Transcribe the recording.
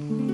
嗯。